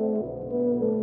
うん。